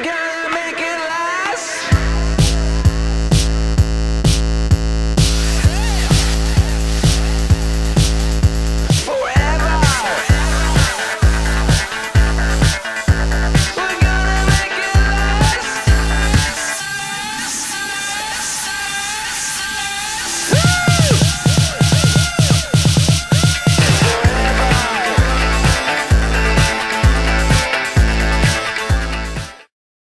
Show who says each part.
Speaker 1: again.